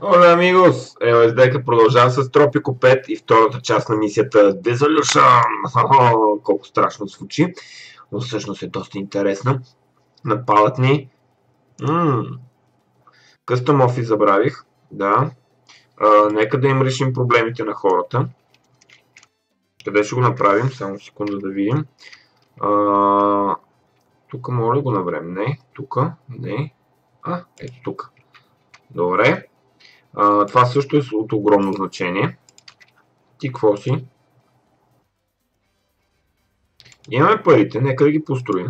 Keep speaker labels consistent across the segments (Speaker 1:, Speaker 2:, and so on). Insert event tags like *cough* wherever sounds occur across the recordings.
Speaker 1: Hola amigos! ЛСДК продължава с Tropico 5 и втората част на мисията Dissolution. О, *laughs* колко страшно звучи, но всъщност е доста интересна. Напалят ни. Къстъм офис забравих. Да. Нека да им решим проблемите на хората. Къде ще го направим? Само секунда да видим. А, тук моля го наврем. Не. Тук. Не. А, ето тук. Добре. Това също е от огромно значение. Ти какво си? Имаме парите, нека да ги построим.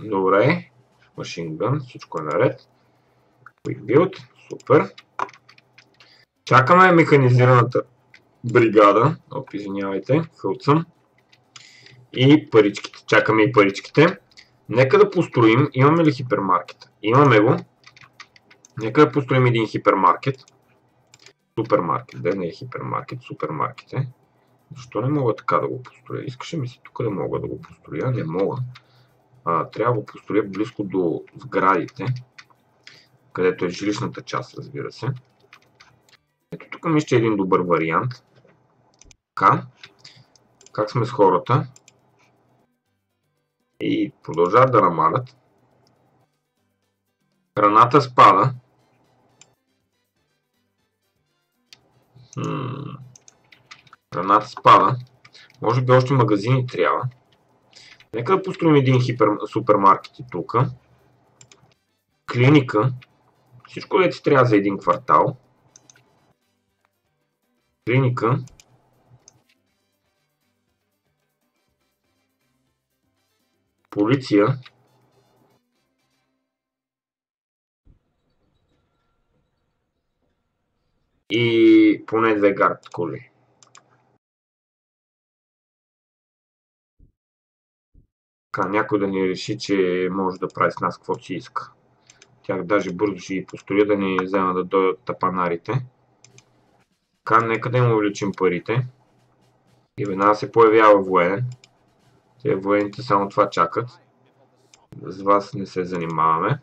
Speaker 1: Добре. Machine gun, всичко е наред. Quick build, супер. Чакаме механизираната бригада. Оп, извинявайте, хълцам. И паричките. Чакаме и паричките. Нека да построим. Имаме ли хипермаркет? Имаме го. Нека да построим един хипермаркет. Супермаркет. Да, не е хипермаркет, супермаркет е. Защо не мога така да го построя? Искаше ми се тук да мога да го построя. Не мога. А, трябва да го построя близко до сградите, където е жилищната част, разбира се. Ето тук ми ще е един добър вариант. Така. Как сме с хората? И продължават да намалят. Храната спада. Храната спада. Може би още магазини трябва. Нека да построим един хипер, супермаркет и тук. Клиника. Всичко да ти трябва за един квартал. Клиника. Полиция. И поне две гард коли. Така, някой да ни реши, че може да прави с нас каквото си иска. Тях даже бързо ще ги построя да ни взема да дойдат тапанарите. Така, нека да им увеличим парите. И веднага се появява военен. Те военните само това чакат. С вас не се занимаваме.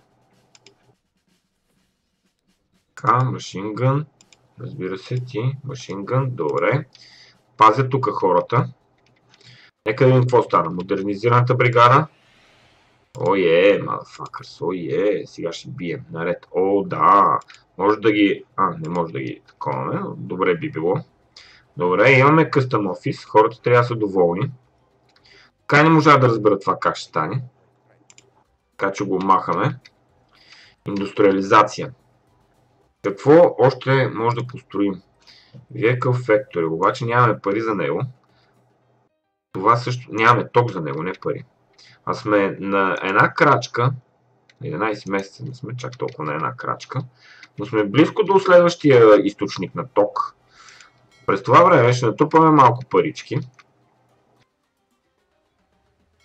Speaker 1: Така, машингън. Разбира се, ти, машингън, добре. Пазят тук хората. Нека да видим какво стана. Модернизираната бригада. О, е, мафакърс, о, е, сега ще бием. Наред. О, да. Може да ги... А, не може да ги таковаме. Добре би било. Добре, имаме къстъм офис. Хората трябва да са доволни. Така не можа да разберат това как ще стане. Така че го махаме. Индустриализация. Какво още може да построим? Vehicle Factory, обаче нямаме пари за него. Това също, нямаме ток за него, не пари. А сме на една крачка, 11 месеца не сме чак толкова на една крачка, но сме близко до следващия източник на ток. През това време ще натрупаме малко парички.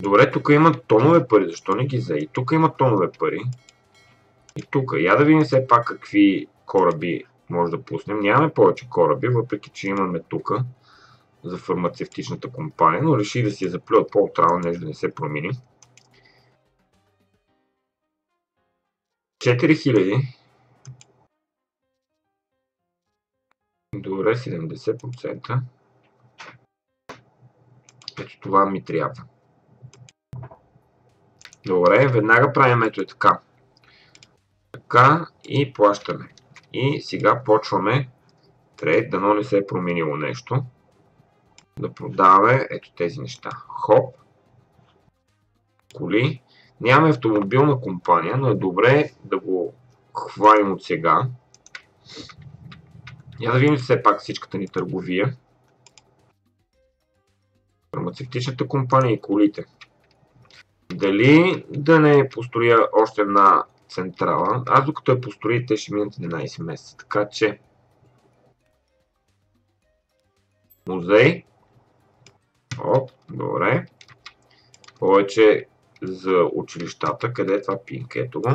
Speaker 1: Добре, тук има тонове пари, защо не ги взе? И тук има тонове пари. И тук. Я да видим все пак какви кораби може да пуснем. Нямаме повече кораби, въпреки че имаме тук за фармацевтичната компания, но реши да си я заплюят по-отрано, нещо да не се промени. 4000. Добре, 70%. Ето това ми трябва. Добре, веднага правим ето е така. Така и плащаме. И сега почваме трейд, дано не се е променило нещо. Да продаваме ето тези неща. Хоп. Коли. Нямаме автомобилна компания, но е добре да го хвалим от сега. Я да видим все пак всичката ни търговия. Фармацевтичната компания и колите. Дали да не построя още една централа. Аз докато я построи, те ще минат 11 месеца. Така че... Музей. Оп, добре. Повече за училищата. Къде е това пинк? Ето го.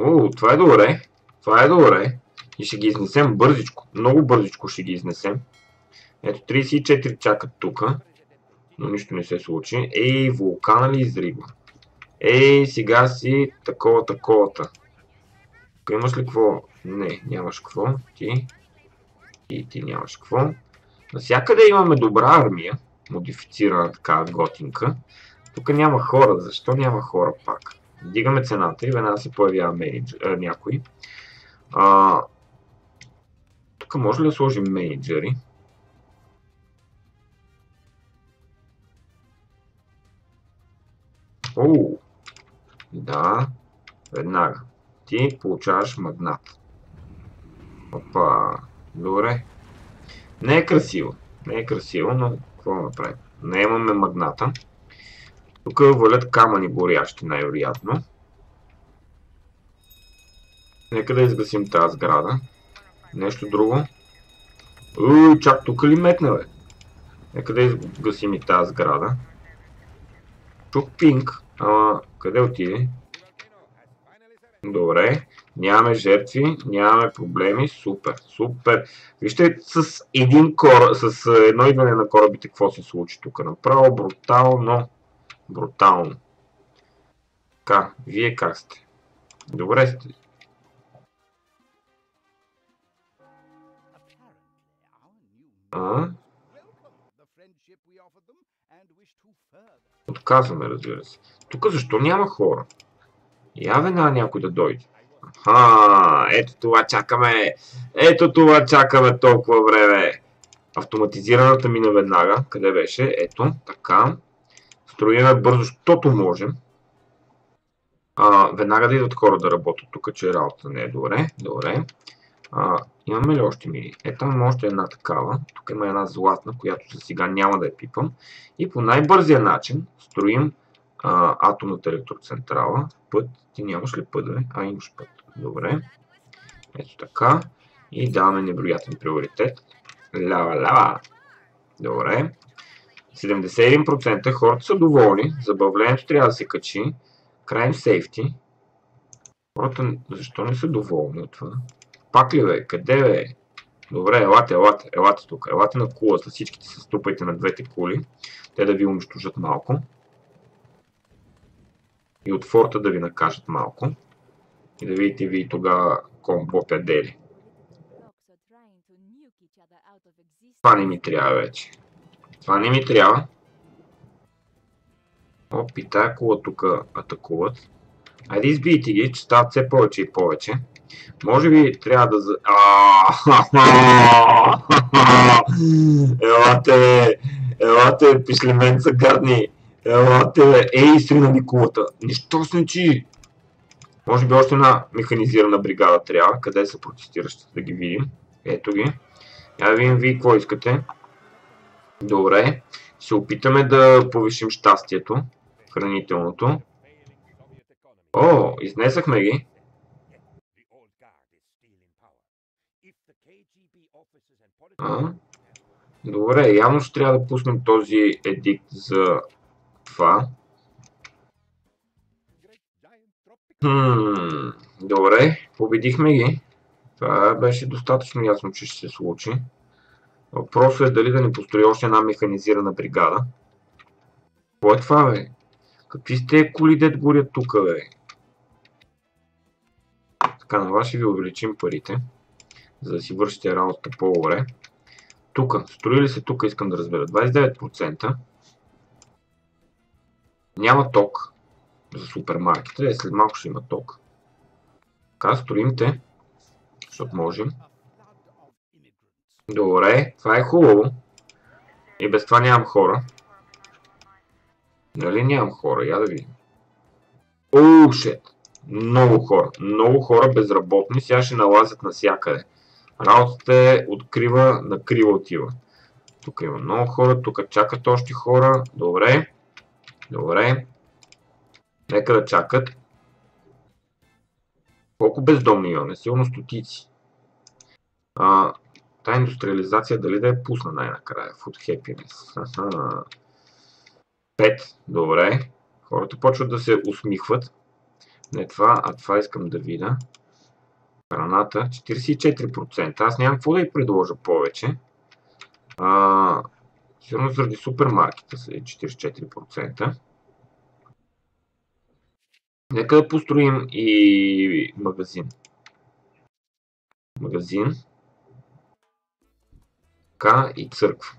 Speaker 1: О, това е добре. Това е добре. И ще ги изнесем бързичко. Много бързичко ще ги изнесем. Ето 34 чакат тука но нищо не се случи. Ей, вулкана ли изригва? Ей, сега си такова, таковата. Тук имаш ли какво? Не, нямаш какво. Ти. И ти нямаш какво. Насякъде имаме добра армия. Модифицирана така готинка. Тук няма хора. Защо няма хора пак? Дигаме цената и веднага се появява менеджер, а, някой. А, тук може ли да сложим менеджери? Оу! Да, веднага. Ти получаваш магнат. Опа, добре. Не е красиво. Не е красиво, но какво направим? Не имаме магната. Тук валят камъни горящи, най-вероятно. Нека да изгасим тази сграда. Нещо друго. Уй, чак тук ли метне, бе? Нека да изгасим и тази сграда. Чух пинг. Ама, къде отиде? Добре. Нямаме жертви, нямаме проблеми. Супер, супер. Вижте с един кораб, с едно идване на корабите, какво се случи тук. Направо брутално. Брутално. Така, вие как сте? Добре сте. А? Отказваме, разбира се. Тук защо няма хора? Я веднага някой да дойде. Аха, ето това чакаме. Ето това чакаме толкова време. Автоматизираната мина веднага. Къде беше? Ето, така. Строиме бързо, защото можем. А, веднага да идват хора да работят тук, че работата не е добре. Добре. А, имаме ли още мини? Ето имаме още една такава. Тук има една златна, която за сега няма да я пипам. И по най-бързия начин строим а, атомната електроцентрала. Път. Ти нямаш ли път, бе? А, имаш път. Добре. Ето така. И даваме невероятен приоритет. Лява, лява. Добре. 71% хората са доволни. Забавлението трябва да се качи. Crime Safety. Хората защо не са доволни от това? Пак ли бе? Къде бе? Добре, елате, елате, елате тук. Елате на кулата. Всичките се ступайте на двете кули. Те да ви унищожат малко. И от форта да ви накажат малко. И да видите ви тогава комбо педели. Това не ми трябва вече. Това не ми трябва. Оп, и тая кула тук атакуват. Айде избийте ги, че стават все повече и повече. Може би трябва да... *laughs* Елате, елате, пишлеменца гадни. Елате. Ей, срина ми кулата. Нищо снечи. Може би още една механизирана бригада трябва. Къде са протестиращите да ги видим. Ето ги. Я да видим вие какво искате. Добре. Се опитаме да повишим щастието. Хранителното. О, изнесахме ги. А? Добре, явно ще трябва да пуснем този едикт за това. Хм, добре, победихме ги. Това беше достатъчно ясно, че ще се случи. Въпросът е дали да ни построи още една механизирана бригада. Какво е това, бе? Какви сте коли дет горят тук, бе? Така, на вас ще ви увеличим парите, за да си вършите работата по-добре. Тук, строи ли се тук, искам да разбера. 29%. Няма ток за супермаркета. Е, след малко ще има ток. Така, строим те, защото можем. Добре, това е хубаво. И без това нямам хора. Нали нямам хора? Я да видим. Оу, шет. Много хора. Много хора безработни. Сега ще налазят навсякъде. Работата е открива на крива отива. Тук има много хора. Тук чакат още хора. Добре. Добре. Нека да чакат. Колко бездомни имаме? Силно стотици. А, Та индустриализация дали да е пусна най-накрая? Food happiness. Аха. 5. Добре. Хората почват да се усмихват. Не това, а това искам да видя. Храната 44%. Аз нямам какво да й предложа повече. А, сигурно заради супермаркета са 44%. Нека да построим и магазин. Магазин. Така и църква.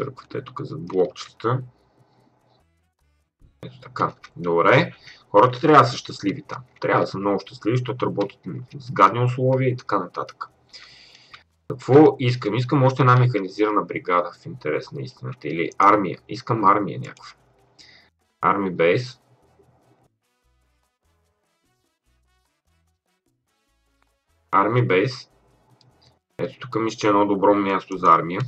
Speaker 1: Църквата е тук за блокчета. Ето така. Добре. Хората трябва да са щастливи там. Трябва да са много щастливи, защото работят с гадни условия и така нататък. Какво искам? Искам още една механизирана бригада в интерес на истината. Или армия. Искам армия някаква. Army Base. Army Base. Ето тук мисля, че е едно добро място за армия.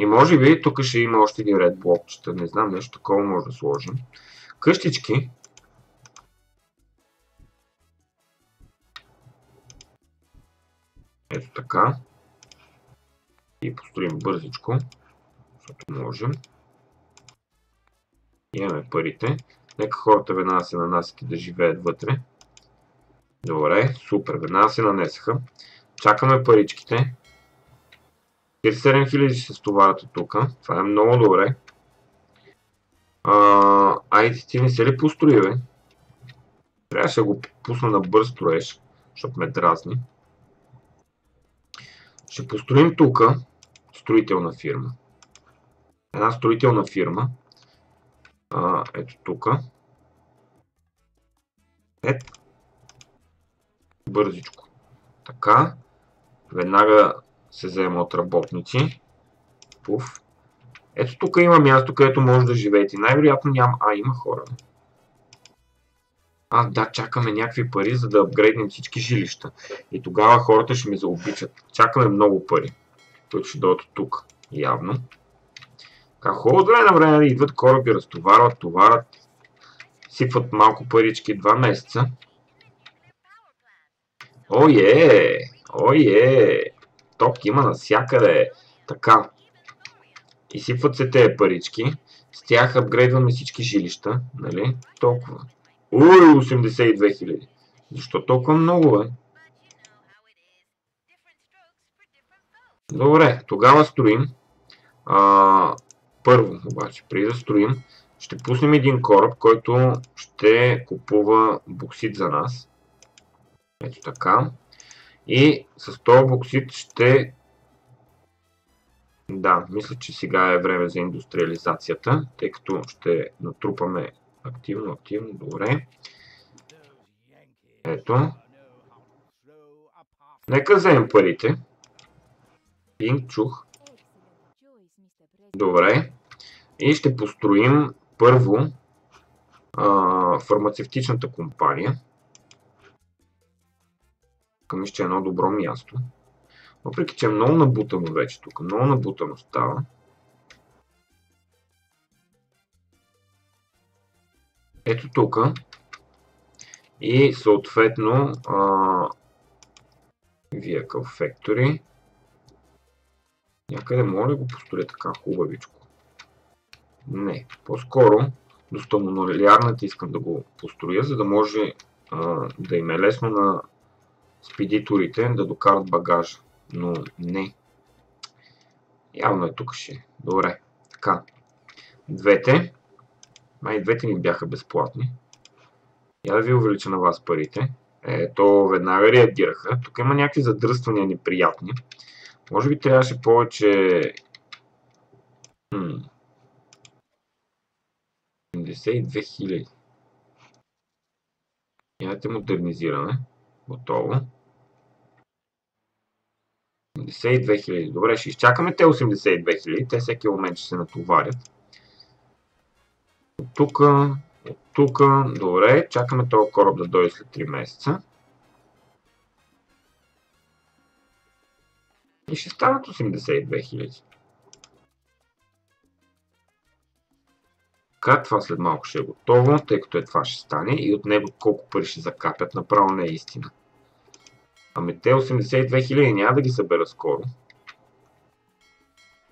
Speaker 1: И може би тук ще има още един ред блокчета. Не знам, нещо такова може да сложим. Къщички. Ето така. И построим бързичко, защото можем. Имаме парите. Нека хората веднага се нанасят и да живеят вътре. Добре, супер, веднага се нанесаха. Чакаме паричките. 47 000 ще се стоварят от тук. Това е много добре. Айде ти не се ли построи, бе? Трябваше да го пусна на бърз строеж, защото ме дразни. Ще построим тук строителна фирма. Една строителна фирма. Ето тук. Ето. Бързичко. Така. Веднага се взема от работници. Пуф. Ето тук има място, където може да живеете. Най-вероятно няма... А, има хора. А, да, чакаме някакви пари, за да апгрейднем всички жилища. И тогава хората ще ми заобичат. Чакаме много пари, които ще дойдат тук. Явно. Така, хубаво време на време да идват кораби, разтоварват, товарят, сипват малко парички два месеца. Ое! Ое! Ток има навсякъде. Така. Изсипват се тези парички. С тях апгрейдваме всички жилища. Нали? Толкова. Уй, 82 000. Защо толкова много, бе? Добре, тогава строим. А, първо, обаче, преди да строим, ще пуснем един кораб, който ще купува боксит за нас. Ето така. И с този боксит ще... Да, мисля, че сега е време за индустриализацията, тъй като ще натрупаме активно, активно, добре. Ето. Нека вземем парите. Пинг, чух. Добре. И ще построим първо а, фармацевтичната компания. Към ще е едно добро място. Въпреки, че е много набутано вече тук. Много набутано става. Ето тук. И съответно а, Vehicle Factory. Някъде мога ли го построя така хубавичко? Не. По-скоро до 100 искам да го построя, за да може а, да им е лесно на спедиторите да докарат багажа. Но не. Явно е тук ще. Добре. Така. Двете. Май двете ми бяха безплатни. Я да ви увелича на вас парите. Ето, веднага реагираха. Тук има някакви задръствания неприятни. Може би трябваше повече... Хм. 72 000. Явайте модернизиране. Готово. 82 000. Добре, ще изчакаме те 82 000. Те всеки момент ще се натоварят. От тук, от тук, добре, чакаме този кораб да дойде след 3 месеца. И ще станат 82 000. Така, това след малко ще е готово, тъй като е това ще стане и от него колко пари ще закапят, направо не е истина. Ами те 82 000 няма да ги събера скоро.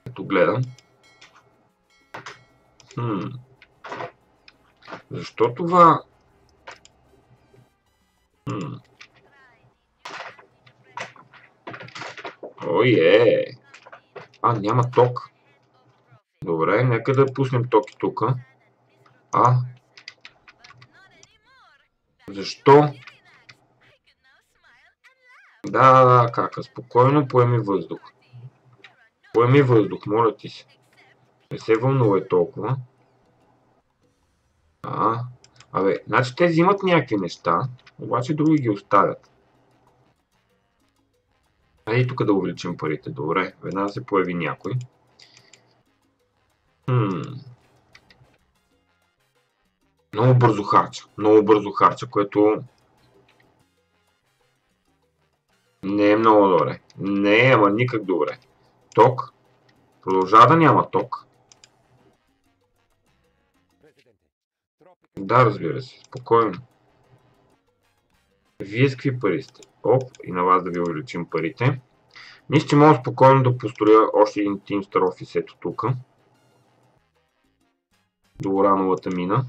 Speaker 1: Ето гледам. Хм. Защо това... Хм. Ой, е! А, няма ток. Добре, нека да пуснем токи тук. А? Защо? Да, кака. Спокойно поеми въздух. Поеми въздух, моля ти се. Не се вълнувай толкова. А, абе, значи те взимат някакви неща, обаче други ги оставят. Айде тук да увеличим парите. Добре, веднага се появи някой. Хм. Много бързо харча. Много бързо харча, което не е много добре. Не е, ама никак добре. Ток. Продължава да няма ток. Да, разбира се. Спокойно. Вие с какви пари сте? Оп, и на вас да ви увеличим парите. Мисля, че мога спокойно да построя още един Team Star Office ето тук. До урановата мина.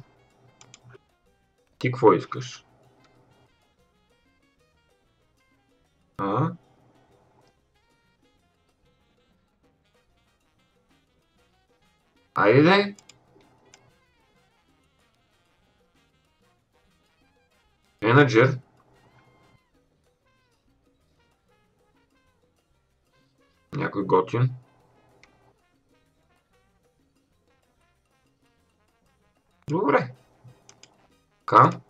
Speaker 1: Ти какво искаш? А? Айде! Менеджер. Някой готин. Добре. Така.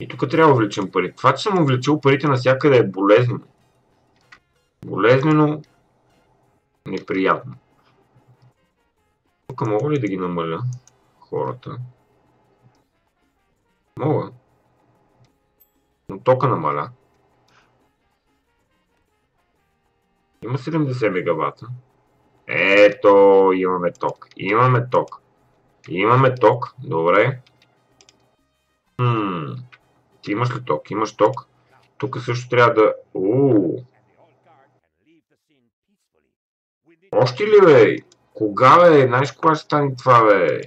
Speaker 1: И тук трябва да увеличим пари. Това, че съм увеличил парите навсякъде е болезнено. Болезнено неприятно. Тук мога ли да ги намаля хората? Мога. Но тока намаля. Има 70 мегавата. Ето, имаме ток. Имаме ток. Имаме ток. Добре. Хм. Ти имаш ли ток? Имаш ток. Тук също трябва да... Ууу. Още ли бе? Кога бе? Знаеш кога ще стане това бе?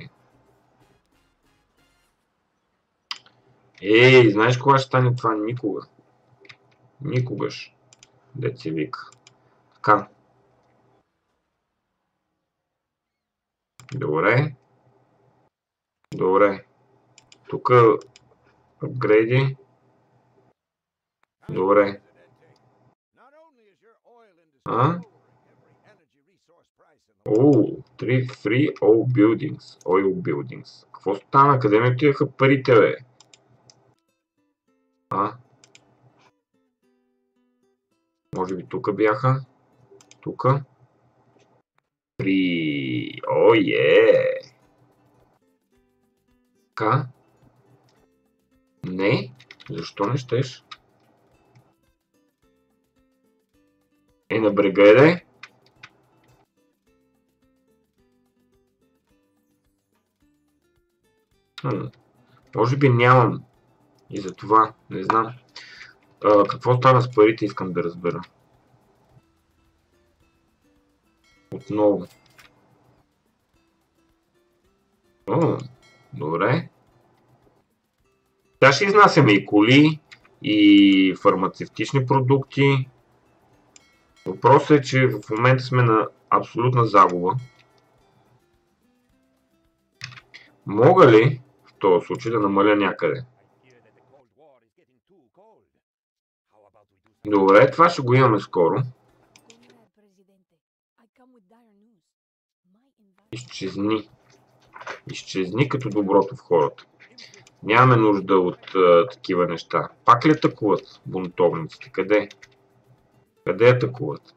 Speaker 1: Ей, знаеш кога ще стане това? Никога. Никогаш. Деца вика. Така. Добре. Добре. Тук апгрейди. Добре. А? Оу, 3 free all buildings. Oil buildings. Какво стана? Къде ми отиваха парите, бе? А? Може би тук бяха? Тук. При... О, е! Така. Не. Защо не щеш? Е, на брега е, да Хм. Може би нямам. И за това, не знам. А, какво става с парите, искам да разбера. Отново. О, добре. Сега ще изнасяме и коли, и фармацевтични продукти. Въпросът е, че в момента сме на абсолютна загуба. Мога ли в този случай да намаля някъде? Добре, това ще го имаме скоро. Изчезни. Изчезни като доброто в хората. Нямаме нужда от а, такива неща. Пак ли атакуват бунтовниците? Къде? Къде атакуват?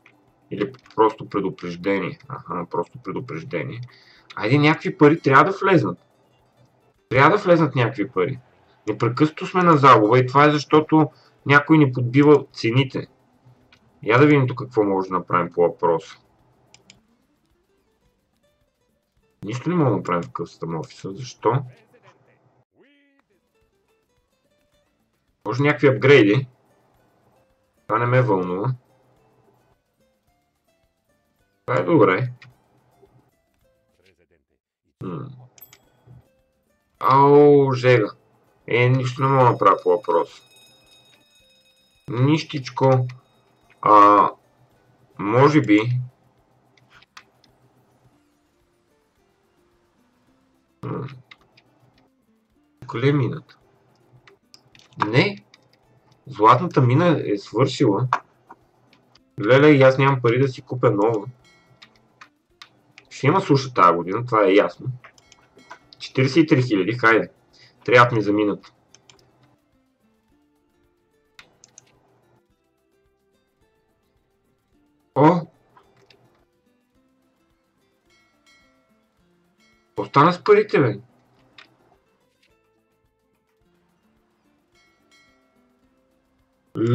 Speaker 1: Или просто предупреждение? Аха, просто предупреждение. Айде, някакви пари трябва да влезнат. Трябва да влезнат някакви пари. Непрекъснато сме на загуба и това е защото някой ни подбива цените. Я да видим тук какво може да направим по въпроса. Нищо не мога да направим в къстъм офиса. Защо? Може някакви апгрейди. Това не ме вълнува. Това е добре. Ау, жега. Е, нищо не мога да направя по въпрос. Нищичко. А, може би... Коли е мината? Не! Златната мина е свършила. Леле, и аз нямам пари да си купя нова. Ще има суша тази година, това е ясно. 43 000, хайде. Трябва ми за мината. О! Остана с парите, бе.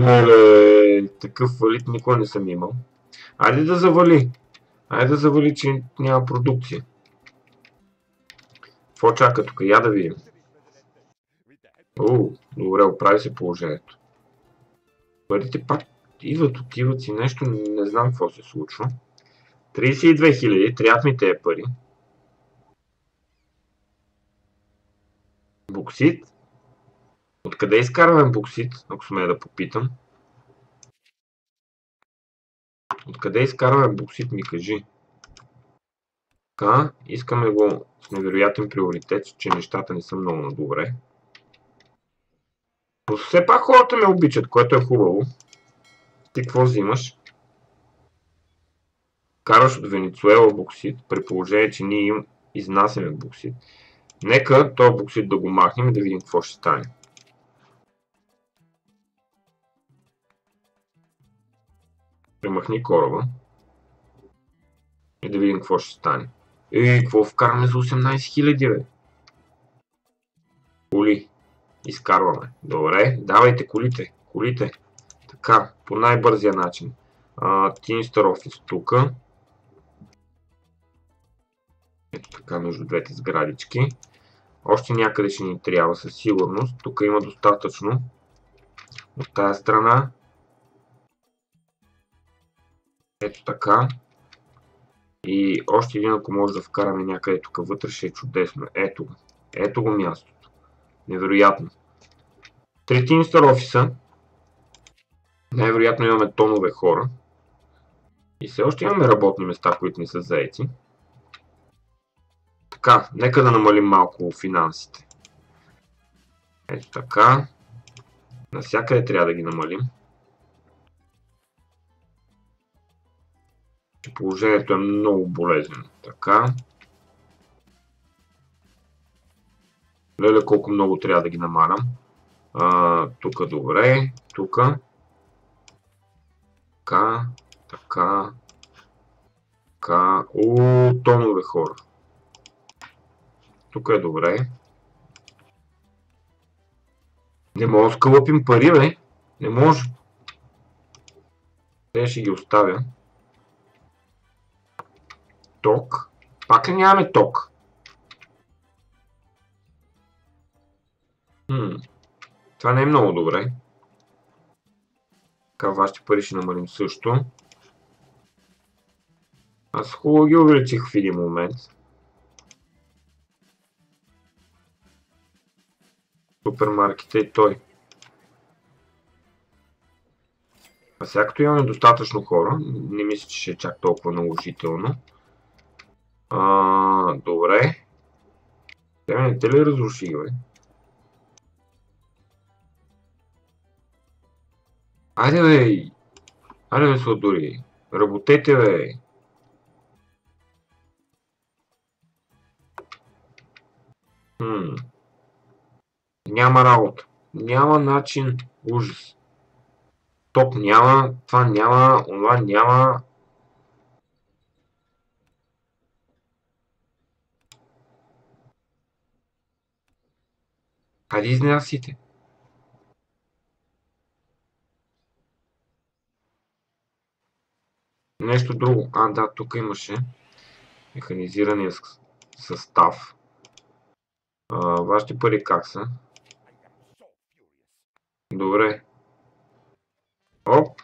Speaker 1: Леле, такъв валит никога не съм имал. Айде да завали. Айде да завали, че няма продукция. Какво чака тук? Я да видим. О, добре, оправи се положението. Парите пак идват, отиват си нещо, не знам какво се случва. 32 000, трябва ми тези пари. Боксит. Откъде изкарваме боксит, ако сме да попитам? Откъде изкарваме боксит, ми кажи. Така, искаме го с невероятен приоритет, че нещата не са много добре. Но все пак хората ме обичат, което е хубаво. Ти какво взимаш? Караш от Венецуела боксит, при положение, че ние им изнасяме боксит. Нека този боксит да го махнем и да видим какво ще стане. Премахни кораба. И да видим какво ще стане. Ей, какво вкараме за 18 000, бе? Коли. Изкарваме. Добре, давайте колите. Колите. Така, по най-бързия начин. Teamster Office тук. Ето така, между двете сградички. Още някъде ще ни трябва със сигурност. Тук има достатъчно. От тази страна. Ето така. И още един, ако може да вкараме някъде тук вътре, ще е чудесно. Ето го. Ето го мястото. Невероятно. Трети Стар офиса. Най-вероятно имаме тонове хора. И все още имаме работни места, които не са заети. Така, нека да намалим малко финансите. Ето така. Насякъде трябва да ги намалим. Положението е много болезнено. Така. Леле колко много трябва да ги намалям. тук добре. Тук. Така. Така. Така. О, тонове хора. Тук е добре. Не мога да скълъпим пари, бе. Не може. Те ще ги оставя. Ток. Пак ли нямаме ток? Хм. Това не е много добре. Така, вашите пари ще намалим също. Аз хубаво ги увеличих в един момент. Супермаркета и той. А сега като имаме достатъчно хора, не мисля, че ще е чак толкова наложително. А, добре. Те ме те ли разруши, бе? Айде, бе! Айде, бе, сладури! Работете, бе! Хм. Няма работа. Няма начин. Ужас. Топ няма, това няма, това няма. Хайде изнасите. Нещо друго. А, да, тук имаше механизирания състав. А, вашите пари как са? Добре. Оп.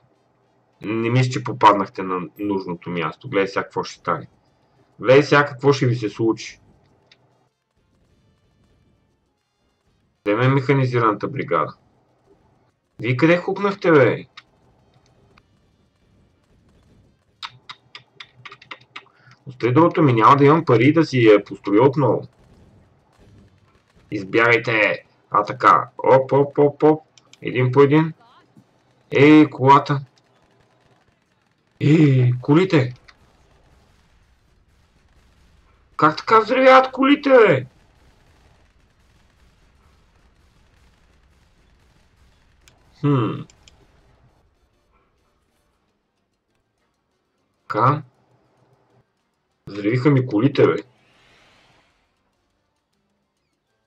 Speaker 1: Не мисля, че попаднахте на нужното място. Гледай сега какво ще стане. Гледай сега какво ще ви се случи. Вземе механизираната бригада. Вие къде хукнахте, бе? Остави другото ми, няма да имам пари да си я построя отново. Избягайте! А така. Оп, оп, оп, оп. Един по един. Ей, колата. Ей, колите. Как така взривяват колите, бе? Хм. Така. Взривиха ми колите, бе.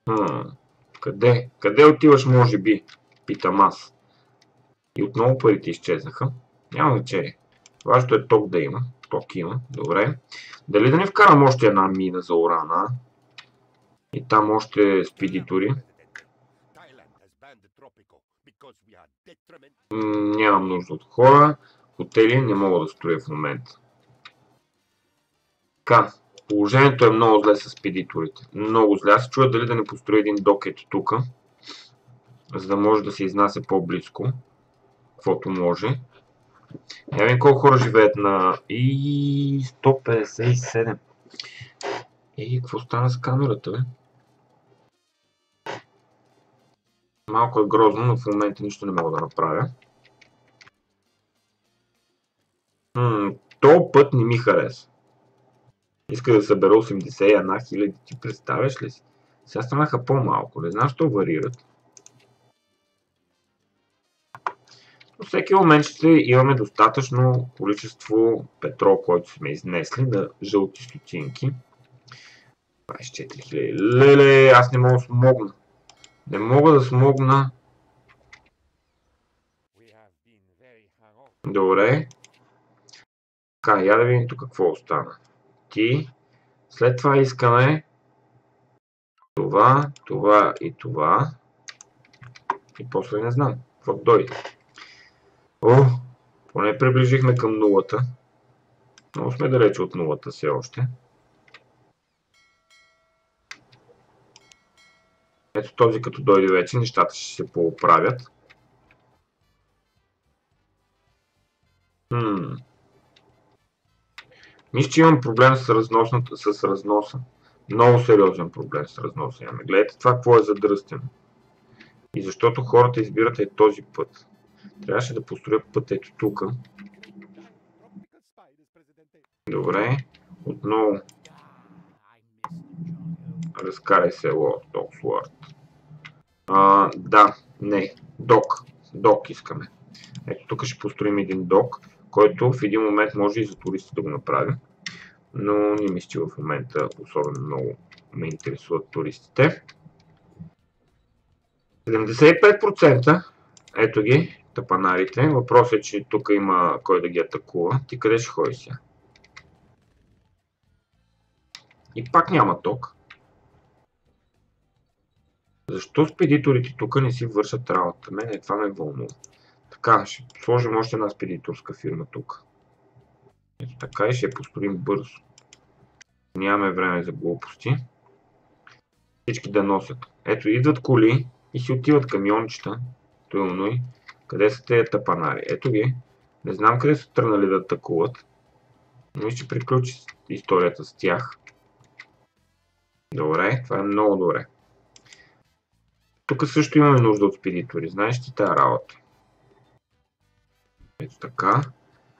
Speaker 1: Хм. Къде? Къде отиваш, може би? Питам аз. И отново парите изчезнаха. Няма значение. Важното е ток да има. Ток има. Добре. Дали да не вкарам още една мина за урана? И там още Нямам нужда от хора. Хотели не мога да строя в момента. Така. Положението е много зле с спедиторите. Много зле. Аз чуя дали да не построя един док ето тук. За да може да се изнася по-близко. Каквото може. Я видим колко хора живеят на... И 157. И какво стана с камерата, бе? Малко е грозно, но в момента нищо не мога да направя. Хм, то път не ми хареса. Иска да събера 81 хиляди. Ти представяш ли си? Сега станаха по-малко. Не знам, що варират. Но всеки момент ще имаме достатъчно количество петрол, който сме изнесли на жълти стотинки. 24 хиляди. Леле, аз не мога да смогна. Не мога да смогна. Добре. Така, я да видим тук какво остана. Ти. След това искаме това, това и това. И после не знам. Какво дойде. О, поне приближихме към нулата. Много сме далече от нулата все още. Ето този като дойде вече, нещата ще се поуправят. Хм. Мисля, че имам проблем с, с разноса. Много сериозен проблем с разноса имаме. Гледайте това какво е задръстено. И защото хората избират е този път. Трябваше да построя път ето тук. Добре. Отново. Разкарай село Доксуарт. А, да, не. Док. Док искаме. Ето тук ще построим един док, който в един момент може и за туристи да го направи. Но не мисля, в момента особено много ме интересуват туристите. 75% ето ги, тапанарите. Въпросът е, че тук има кой да ги атакува. Ти къде ще ходиш сега? И пак няма ток. Защо спедиторите тук не си вършат работа? Мене това ме вълнува. Така, ще сложим още една спедиторска фирма тук. Ето така и ще построим бързо. Нямаме време за глупости. Всички да носят. Ето идват коли и си отиват камиончета. Тъмно и къде са тези тапанари? Ето ги. Не знам къде са тръгнали да атакуват. Но ще приключи историята с тях. Добре, това е много добре. Тук също имаме нужда от спедитори. Знаеш ти тази работа? Ето така.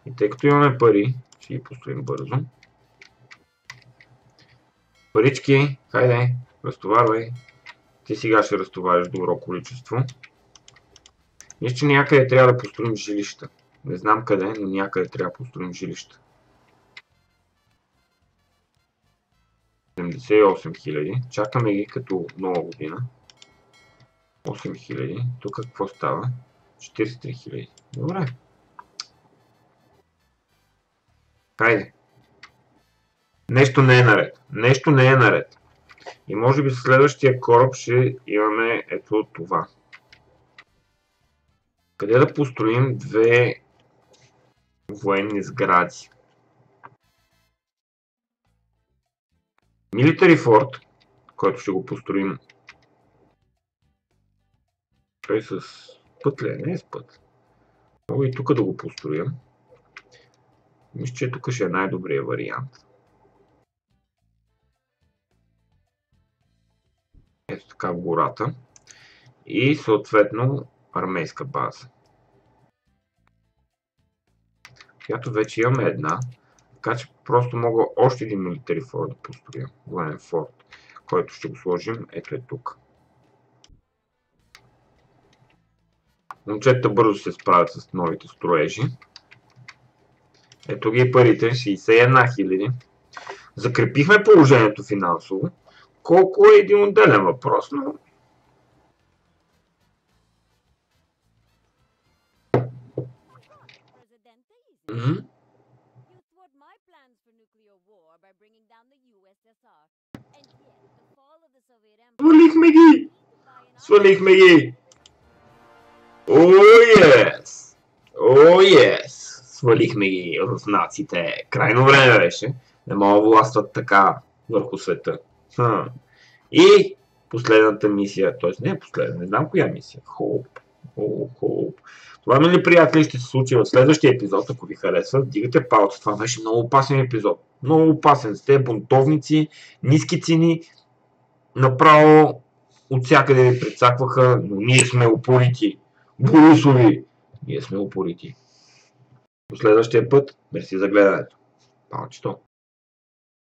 Speaker 1: И тъй като имаме пари, ще ги построим бързо. Парички, хайде, разтоварвай. Ти сега ще разтовариш добро количество. Мисля, че някъде трябва да построим жилища. Не знам къде, но някъде трябва да построим жилища. 78 000. Чакаме ги като нова година. 8000. Тук какво става? 43 000. Добре. Хайде. Нещо не е наред. Нещо не е наред. И може би следващия кораб ще имаме ето това. Къде да построим две военни сгради? Military Fort, който ще го построим той с път ли е? Не е с път. Мога и тук да го построя. Мисля, че тук ще е най-добрият вариант. ето така в гората. И съответно армейска база. Която вече имаме една. Така че просто мога още един милитари форт да построя. Военен форт, който ще го сложим ето е тук. Момчета бързо се справят с новите строежи. Ето ги парите, 61 хиляди. Закрепихме положението финансово. Колко е един отделен въпрос, но... Свалихме ги! Свалихме ги! О, ес! О, ес! Свалихме ги руснаците. Крайно време беше. Не мога властват така върху света. Хм. И последната мисия, т.е. не е последна, не знам коя мисия. Хоп. О, хоп. Това, мили приятели, ще се случи в следващия епизод, ако ви харесва. Дигате палца. Това беше много опасен епизод. Много опасен. Сте бунтовници, ниски цени. Направо от всякъде ви прецакваха, но ние сме упорити. Борисови! Ние сме упорити. До следващия път. Мерси за гледането. Палчето.